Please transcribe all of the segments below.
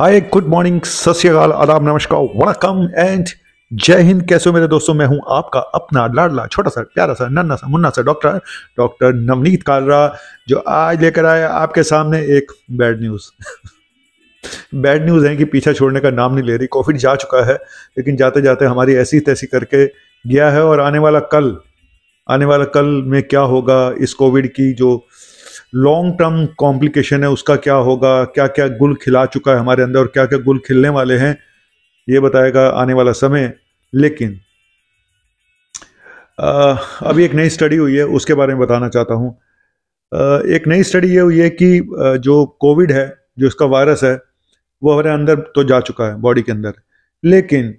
Hi good morning सत श्रीकाल आदाब, नमस्कार वणकम एंड जय हिंद। कैसे हो मेरे दोस्तों? मैं हूँ आपका अपना लाडला छोटा सा प्यारा सा नन्ना सा मुन्ना सा डॉक्टर डॉक्टर नवनीत कालरा, जो आज लेकर आया आपके सामने एक बैड न्यूज़ बैड न्यूज़ है कि पीछा छोड़ने का नाम नहीं ले रही। कोविड जा चुका है, लेकिन जाते जाते हमारी ऐसी तैसी करके गया है और आने वाला कल, आने वाला कल में क्या होगा? इस कोविड की जो लॉन्ग टर्म कॉम्प्लिकेशन है उसका क्या होगा क्या क्या गुल खिला चुका है हमारे अंदर और क्या क्या गुल खिलने वाले हैं ये बताएगा आने वाला समय। लेकिन आ, अभी एक नई स्टडी हुई है उसके बारे में बताना चाहता हूँ। एक नई स्टडी ये हुई है कि जो कोविड है जो इसका वायरस है वो हमारे अंदर तो जा चुका है बॉडी के अंदर। लेकिन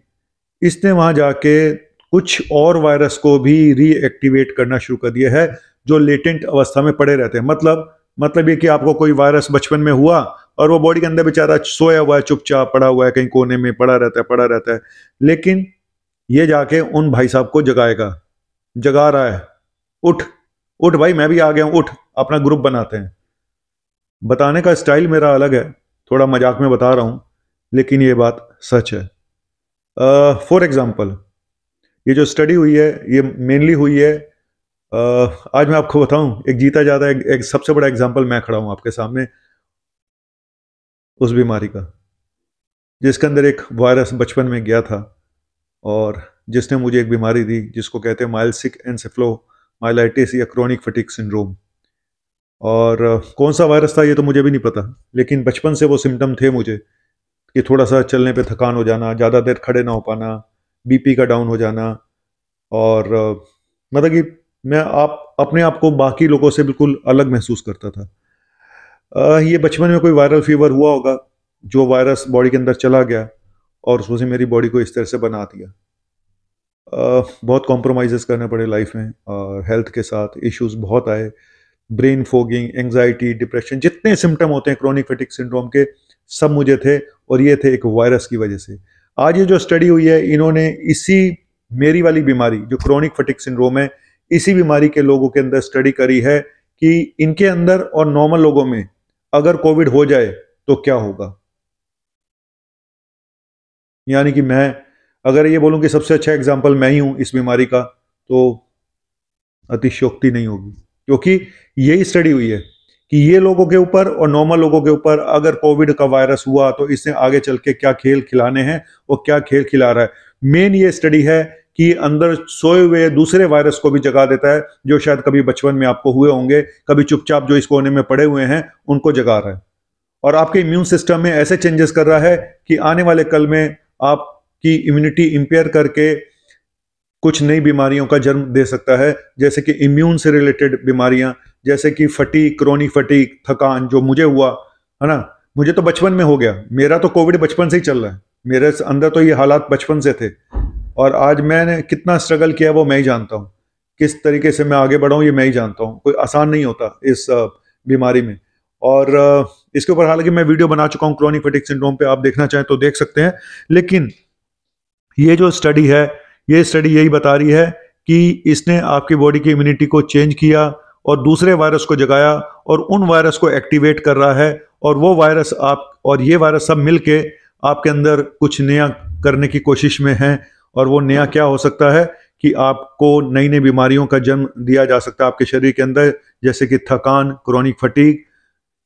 इसने वहाँ जाके कुछ और वायरस को भी रीएक्टिवेट करना शुरू कर दिया है जो लेटेंट अवस्था में पड़े रहते हैं। मतलब मतलब ये कि आपको कोई वायरस बचपन में हुआ और वो बॉडी के अंदर बेचारा सोया हुआ है चुपचाप पड़ा हुआ है कहीं कोने में पड़ा रहता है पड़ा रहता है। लेकिन ये जाके उन भाई साहब को जगाएगा। जगा रहा है। उठ उठ भाई मैं भी आ गया हूँ उठ अपना ग्रुप बनाते हैं। बताने का स्टाइल मेरा अलग है। थोड़ा मज़ाक में बता रहा हूँ लेकिन ये बात सच है। फॉर uh, एग्ज़ाम्पल ये जो स्टडी हुई है ये मेनली हुई है आज मैं आपको बताऊँ एक जीता जाता है एक, सबसे बड़ा एग्जांपल मैं खड़ा हूँ आपके सामने उस बीमारी का जिसके अंदर एक वायरस बचपन में गया था और जिसने मुझे एक बीमारी दी जिसको कहते हैं माइलसिक एनसेफ्लो माइलाइटिस या क्रोनिक फटिक सिंड्रोम और कौन सा वायरस था ये तो मुझे भी नहीं पता लेकिन बचपन से वो सिम्टम थे मुझे कि थोड़ा सा चलने पे थकान हो जाना ज़्यादा देर खड़े ना हो पाना बीपी का डाउन हो जाना और मतलब कि मैं आप अपने आप को बाकी लोगों से बिल्कुल अलग महसूस करता था। आ, ये बचपन में कोई वायरल फीवर हुआ होगा जो वायरस बॉडी के अंदर चला गया और उसमें मेरी बॉडी को इस तरह से बना दिया। आ, बहुत कॉम्प्रोमाइज़ करने पड़े लाइफ में और हेल्थ के साथ इश्यूज़ बहुत आए। ब्रेन फोगिंग एंग्जाइटी डिप्रेशन जितने सिम्टम होते हैं क्रोनिक फेटिक सिंड्रोम के सब मुझे थे और ये थे एक वायरस की वजह से। आज ये जो स्टडी हुई है इन्होंने इसी मेरी वाली बीमारी जो क्रोनिक फटिक सिंड्रोम है इसी बीमारी के लोगों के अंदर स्टडी करी है कि इनके अंदर और नॉर्मल लोगों में अगर कोविड हो जाए तो क्या होगा? यानी कि मैं, अगर ये बोलूँ कि सबसे अच्छा एग्ज़ाम्पल मैं ही हूँ इस बीमारी का तो अतिशोक्ति नहीं होगी। क्योंकि यही स्टडी हुई है कि ये लोगों के ऊपर और नॉर्मल लोगों के ऊपर अगर कोविड का वायरस हुआ तो इसने आगे चल के क्या खेल खिलाने हैं और क्या खेल खिला रहा है। मेन ये स्टडी है कि अंदर सोए हुए दूसरे वायरस को भी जगा देता है, जो शायद कभी बचपन में आपको हुए होंगे, कभी चुपचाप जो इस कोने में पड़े हुए हैं, उनको जगा रहा है। और आपके इम्यून सिस्टम में ऐसे चेंजेस कर रहा है कि आने वाले कल में आपकी इम्यूनिटी इंपेयर करके कुछ नई बीमारियों का जन्म दे सकता है, जैसे कि इम्यून से रिलेटेड बीमारियाँ, जैसे कि फटी क्रोनी फटी थकान, जो मुझे हुआ, है ना? मुझे तो बचपन में हो गया। मेरा तो कोविड बचपन से ही चल रहा है। मेरे अंदर तो ये हालात बचपन से थे। और आज मैंने कितना स्ट्रगल किया वो मैं ही जानता हूँ। किस तरीके से मैं आगे बढ़ाऊँ, ये मैं ही जानता हूँ। कोई आसान नहीं होता इस बीमारी में। और इसके ऊपर हालाँकि मैं वीडियो बना चुका हूँ क्रोनिक फटिक सिंड्रोम पे आप देखना चाहें तो देख सकते हैं। लेकिन ये जो स्टडी है, ये स्टडी यही बता रही है कि इसने आपकी बॉडी की इम्यूनिटी को चेंज किया और दूसरे वायरस को जगाया और उन वायरस को एक्टिवेट कर रहा है और वो वायरस आप, और ये वायरस सब मिलके आपके अंदर कुछ नया करने की कोशिश में हैं और वो नया क्या हो सकता है कि आपको नई नई बीमारियों का जन्म दिया जा सकता है आपके शरीर के अंदर, जैसे कि थकान chronic fatigue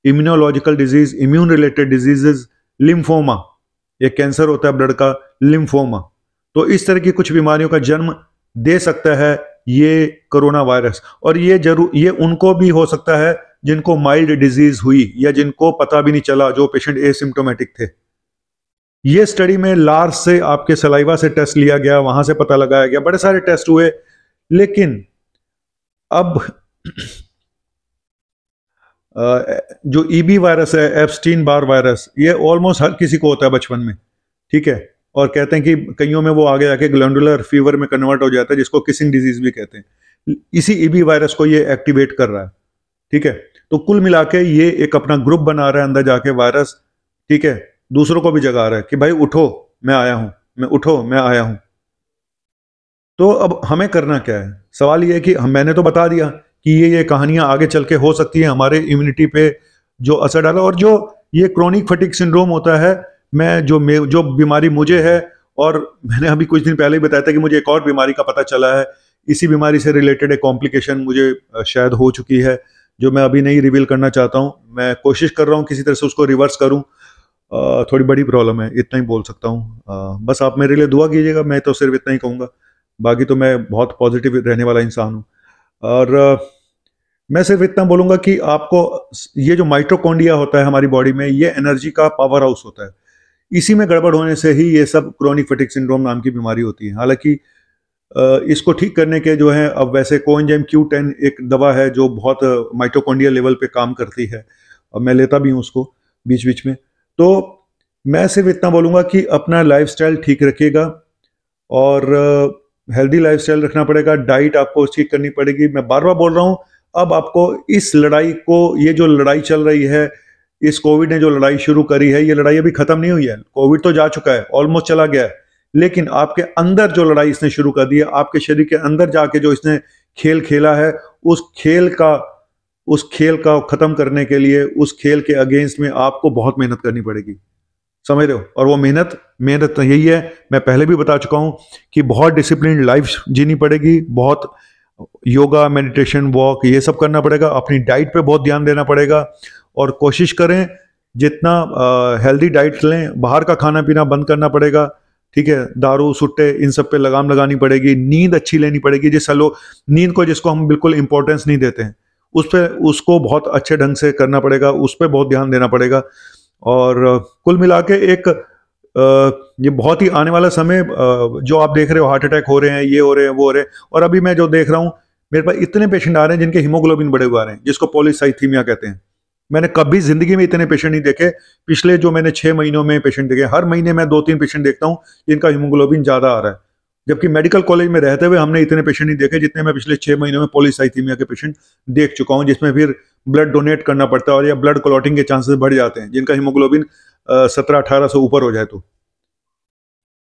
immunological disease immune related diseases lymphoma ये कैंसर होता है ब्लड का लिम्फोमा तो इस तरह की कुछ बीमारियों का जन्म दे सकता है ये कोरोना वायरस और ये ज़रूर ये उनको भी हो सकता है जिनको माइल्ड डिज़ीज़ हुई या जिनको पता भी नहीं चला, जो पेशेंट एसिम्टोमेटिक थे। ये स्टडी में लार्स से आपके सलाइवा से टेस्ट लिया गया, वहाँ से पता लगाया गया, बड़े सारे टेस्ट हुए। लेकिन अब जो ईबी वायरस है एप्स्टीन बार वायरस ये ऑलमोस्ट हर किसी को होता है बचपन में, ठीक है? और कहते हैं कि कईयों में वो आगे जाके ग्लैंडुलर फीवर में कन्वर्ट हो जाता है, जिसको किसिंग डिज़ीज़ भी कहते हैं। इसी ईबी वायरस को ये एक्टिवेट कर रहा है, ठीक है? तो कुल मिला के ये एक अपना ग्रुप बना रहा है अंदर जाके वायरस ठीक है? दूसरों को भी जगा रहा है कि भाई उठो, मैं आया हूँ, मैं उठो, मैं आया हूँ। तो अब हमें करना क्या है? सवाल ये है कि मैंने तो बता दिया कि ये ये कहानियाँ आगे चल के हो सकती हैं हमारे इम्यूनिटी पे जो असर डाला। और जो ये क्रोनिक फटिक सिंड्रोम होता है, मैं, जो मे, जो बीमारी मुझे है, और मैंने अभी कुछ दिन पहले ही बताया था कि मुझे एक और बीमारी का पता चला है, इसी बीमारी से रिलेटेड एक कॉम्प्लिकेशन मुझे शायद हो चुकी है, जो मैं अभी नहीं रिवील करना चाहता हूँ। मैं कोशिश कर रहा हूँ किसी तरह से उसको रिवर्स करूँ। थोड़ी बड़ी प्रॉब्लम है, इतना ही बोल सकता हूँ। बस आप मेरे लिए दुआ कीजिएगा, मैं तो सिर्फ़ इतना ही कहूँगा। बाकी तो मैं बहुत पॉजिटिव रहने वाला इंसान हूँ। और मैं सिर्फ़ इतना बोलूँगा कि आपको ये जो माइट्रोकोंडिया होता है हमारी बॉडी में, ये एनर्जी का पावर हाउस होता है। इसी में गड़बड़ होने से ही ये सब क्रोनिक फटिक सिंड्रोम नाम की बीमारी होती है। हालाँकि इसको ठीक करने के जो है, अब वैसे कोएंजाइम क्यू टेन एक दवा है जो बहुत माइट्रोकोंडिया लेवल पे काम करती है। और मैं लेता भी हूँ उसको बीच बीच में। तो मैं सिर्फ़ इतना बोलूँगा कि अपना लाइफ ठीक रखिएगा और हेल्दी लाइफ रखना पड़ेगा। डाइट आपको ठीक करनी पड़ेगी। मैं बार बार बोल रहा हूँ, अब आपको इस लड़ाई को, ये जो लड़ाई चल रही है, इस कोविड ने जो लड़ाई शुरू करी है, ये लड़ाई अभी खत्म नहीं हुई है। कोविड तो जा चुका है ऑलमोस्ट चला गया है। लेकिन आपके अंदर जो लड़ाई इसने शुरू कर दी है, आपके शरीर के अंदर जाके जो इसने खेल खेला है, उस खेल का उस खेल का खत्म करने के लिए उस खेल के अगेंस्ट में आपको बहुत मेहनत करनी पड़ेगी। समझ रहे हो? और वो मेहनत मेहनत तो यही है। मैं पहले भी बता चुका हूँ कि बहुत डिसिप्लिन लाइफ जीनी पड़ेगी, बहुत योगा मेडिटेशन वॉक ये सब करना पड़ेगा। अपनी डाइट पे बहुत ध्यान देना पड़ेगा। और कोशिश करें जितना हेल्दी डाइट लें, बाहर का खाना पीना बंद करना पड़ेगा। ठीक है? दारू, सुट्टे, इन सब पे लगाम लगानी पड़ेगी। नींद अच्छी लेनी पड़ेगी। जिस लोग नींद को जिसको हम बिल्कुल इंपॉर्टेंस नहीं देते हैं। उस पर उसको बहुत अच्छे ढंग से करना पड़ेगा, उस पर बहुत ध्यान देना पड़ेगा। और कुल मिला के एक ये बहुत ही आने वाला समय जो आप देख रहे हो, हार्ट अटैक हो रहे हैं, ये हो रहे हैं, वो हो रहे हैं। और अभी मैं जो देख रहा हूँ, मेरे पास इतने पेशेंट आ रहे हैं जिनके हीमोग्लोबिन बड़े हुए आ रहे हैं, जिसको पोलिसाइथीमिया कहते हैं। मैंने कभी ज़िंदगी में इतने पेशेंट नहीं देखे। पिछले जो मैंने छह महीनों में पेशेंट देखे, हर महीने मैं दो तीन पेशेंट देखता हूँ जिनका हीमोग्लोबिन ज़्यादा आ रहा है। जबकि मेडिकल कॉलेज में रहते हुए हमने इतने पेशेंट नहीं देखे जितने मैं पिछले छह महीनों में पोलिसाइथीमिया के पेशेंट देख चुका हूँ, जिसमें फिर ब्लड डोनेट करना पड़ता है और या ब्लड क्लॉटिंग के चांसेस बढ़ जाते हैं, जिनका हीमोग्लोबिन सत्रह अठारह से ऊपर हो जाए तो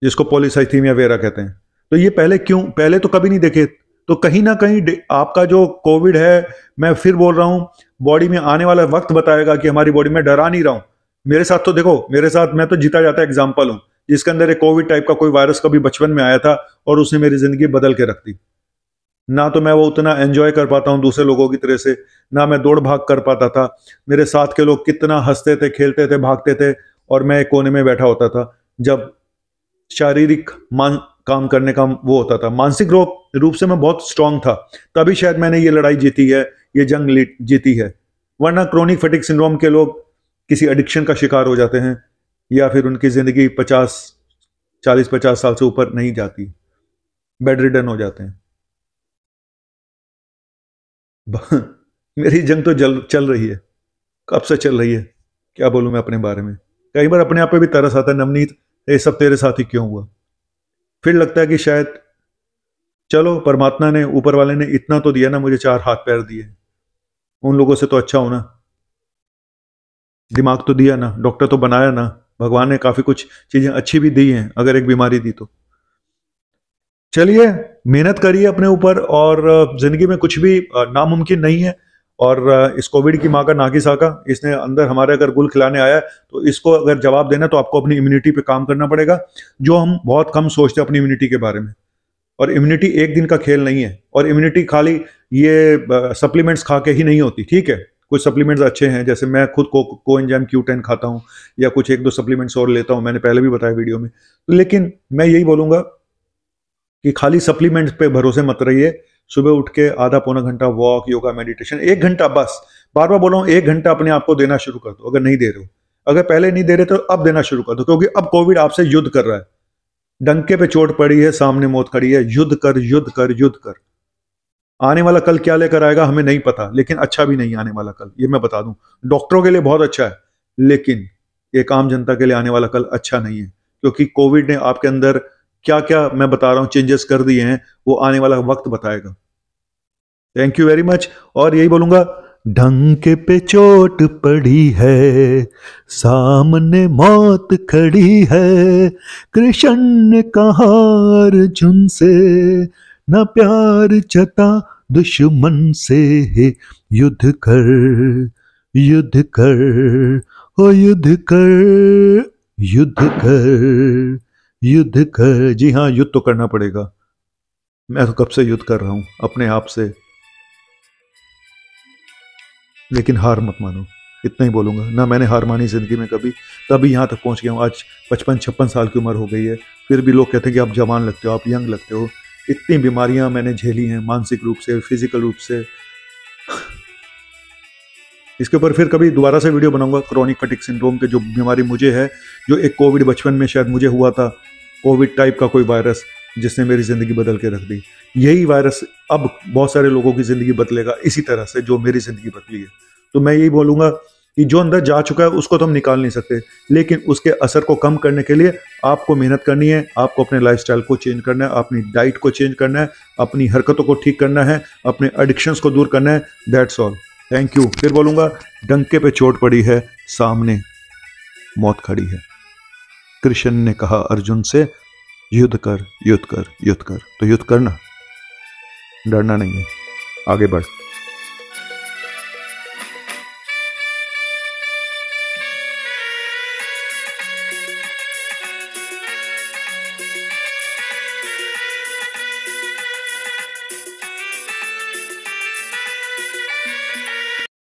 जिसको पोलिसाइथीमिया वेरा कहते हैं। तो ये पहले क्यों, पहले तो कभी नहीं देखे तो कहीं ना कहीं आपका जो कोविड है, मैं फिर बोल रहा हूँ बॉडी में आने वाला वक्त बताएगा कि हमारी बॉडी में डरा नहीं रहा हूँ। मेरे साथ तो देखो, मेरे साथ मैं तो जीता जाता एग्ज़ाम्पल हूँ। जिसके अंदर एक कोविड टाइप का कोई वायरस कभी बचपन में आया था और उसने मेरी ज़िंदगी बदल के रख दी। ना तो मैं वो उतना एंजॉय कर पाता हूँ दूसरे लोगों की तरह से, ना मैं दौड़ भाग कर पाता था। मेरे साथ के लोग कितना हँसते थे, खेलते थे, भागते थे और मैं एक कोने में बैठा होता था, जब शारीरिक मान, काम करने का वो होता था। मानसिक रूप रूप से मैं बहुत स्ट्रांग था। तभी शायद मैंने ये लड़ाई जीती है, ये जंग जीती है। वरना क्रोनिक फटिक सिंड्रोम के लोग किसी एडिक्शन का शिकार हो जाते हैं। या फिर उनकी ज़िंदगी पचास, चालीस, पचास साल से ऊपर नहीं जाती। बेड रिडन हो जाते हैं। मेरी जंग तो जल, चल रही है। कब से चल रही है? क्या बोलूँ मैं अपने बारे में? कई बार अपने आप पे भी तरस आता है, नवनीत ये सब तेरे साथ ही क्यों हुआ? फिर लगता है कि शायद, चलो, परमात्मा ने, ऊपर वाले ने इतना तो दिया ना, मुझे चार हाथ पैर दिए उन लोगों से तो अच्छा हो ना। दिमाग तो दिया ना, डॉक्टर तो बनाया ना। भगवान ने काफ़ी कुछ चीज़ें अच्छी भी दी हैं, अगर एक बीमारी दी तो। चलिए, मेहनत करिए अपने ऊपर और ज़िंदगी में कुछ भी नामुमकिन नहीं है और इस कोविड की माँ का नागिसा का इसने अंदर हमारे अगर गुल खिलाने आया है तो इसको अगर जवाब देना तो आपको अपनी इम्यूनिटी पे काम करना पड़ेगा, जो हम बहुत कम सोचते हैं अपनी इम्यूनिटी के बारे में। और इम्यूनिटी एक दिन का खेल नहीं है, और इम्यूनिटी खाली ये सप्लीमेंट्स खा के ही नहीं होती, ठीक है? कुछ सप्लीमेंट्स अच्छे हैं, जैसे मैं खुद को को एंजाम क्यू टेन खाता हूँ, या कुछ एक दो सप्लीमेंट्स और लेता हूँ, मैंने पहले भी बताया वीडियो में। तो लेकिन मैं यही बोलूँगा कि खाली सप्लीमेंट्स पे भरोसे मत रहिए। सुबह उठ के आधा पौना घंटा वॉक योगा मेडिटेशन एक घंटा बस। बार बार बोलो एक घंटा अपने आप को देना शुरू कर दो, अगर नहीं दे रहे हो। अगर पहले नहीं दे रहे तो अब देना शुरू कर दो, क्योंकि अब कोविड आपसे युद्ध कर रहा है। डंके पे चोट पड़ी है, सामने मौत खड़ी है, युद्ध कर युद्ध कर युद्ध कर। आने वाला कल क्या लेकर आएगा हमें नहीं पता, लेकिन अच्छा भी नहीं आने वाला कल, ये मैं बता दूँ। डॉक्टरों के लिए बहुत अच्छा है, लेकिन एक आम जनता के लिए आने वाला कल अच्छा नहीं है, क्योंकि कोविड ने आपके अंदर क्या क्या मैं बता रहा हूँ, चेंजेस कर दिए हैं, वो आने वाला वक्त बताएगा। थैंक यू वेरी मच और यही बोलूँगा ढंके पे चोट पड़ी है, सामने मौत खड़ी है, कृष्ण ने कहा, अर्जुन से न प्यार चता दुश्मन से है युद्ध कर युद्ध कर, ओ युद्ध कर युद्ध कर युद्ध कर। जी हाँ युद्ध तो करना पड़ेगा। मैं तो कब से युद्ध कर रहा हूँ? अपने आप से। लेकिन हार मत मानो। इतना ही बोलूँगा। ना मैंने हार मानी ज़िंदगी में कभी। तभी यहाँ तक पहुँच गया हूँ। आज पचपन छप्पन साल की उम्र हो गई है। फिर भी लोग कहते हैं कि आप जवान लगते हो, आप यंग लगते हो। इतनी बीमारियाँ मैंने झेली हैं, मानसिक रूप से फ़िज़िकल रूप से। इसके ऊपर फिर कभी दोबारा से वीडियो बनाऊँगा क्रॉनिक फटिक सिंड्रोम के जो बीमारी मुझे है, जो एक कोविड बचपन में शायद मुझे हुआ था कोविड टाइप का कोई वायरस जिसने मेरी ज़िंदगी बदल के रख दी। यही वायरस अब बहुत सारे लोगों की ज़िंदगी बदलेगा, इसी तरह से जो मेरी ज़िंदगी बदली है। तो मैं यही बोलूँगा कि जो अंदर जा चुका है, उसको तो हम निकाल नहीं सकते। लेकिन उसके असर को कम करने के लिए आपको मेहनत करनी है, आपको अपने लाइफस्टाइल को चेंज करना है, अपनी डाइट को चेंज करना है, अपनी हरकतों को ठीक करना है, अपने एडिक्शंस को दूर करना है दैट्स ऑल थैंक यू फिर बोलूँगा, डंके पे चोट पड़ी है, सामने मौत खड़ी है। कृष्ण ने कहा, अर्जुन से, युद्ध कर युद्ध कर युद्ध कर। तो युद्ध करना, डरना नहीं है। आगे बढ़।